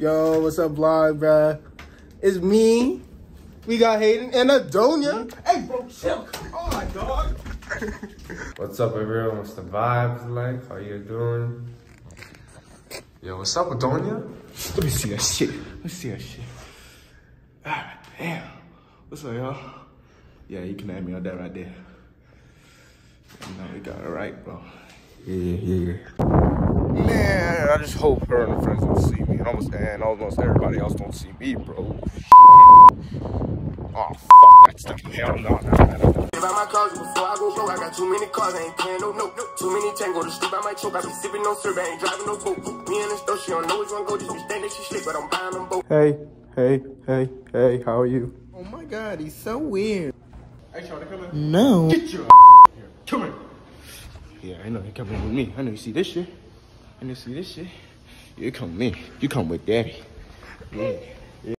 Yo, what's up, vlog, bruh? It's me. We got Hayden and Adonia. Hey, bro, chill. Come on, dog. What's up, everyone? What's the vibes like? How you doing? Yo, what's up, Adonia? Let me see that shit. Let me see that shit. Ah, damn. What's up, y'all? Yeah, you can add me on that right there. You know, we got it right, bro. Yeah, yeah, yeah. Man, I just hope her and her friends don't see me. And almost, and almost everybody else don't see me, bro. Oh, fuck that stuff. Hell no, no, no, no. By my cars before I go broke, I got too many cars, I ain't paying no note. Too many tango to sleep, I might choke. I be sipping no syrup, I ain't driving no boat. Me and this though, she don't know which one go. Just be standing, she slick, but I'm buying them both. Hey, hey, hey, hey, how are you? Oh my god, he's so weird. Hey, Charlie, come in. No. Get your here. Come here. Yeah, I know you coming with me. I know you see this shit. I know you see this shit. You come with me. You come with daddy. Yeah.